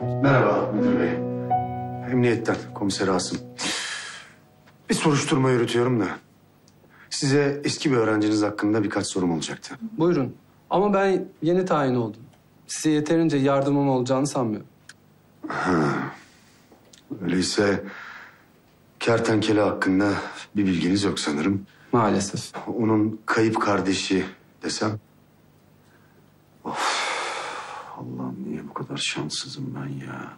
Merhaba müdür bey. Emniyetten komiser Asım. Bir soruşturma yürütüyorum da. Size eski bir öğrenciniz hakkında birkaç sorum olacaktı. Buyurun. Ama ben yeni tayin oldum. Size yeterince yardımım olacağını sanmıyorum. Ha. Öyleyse kertenkele hakkında bir bilginiz yok sanırım. Maalesef. Onun kayıp kardeşi desem kadar şanssızım ben ya.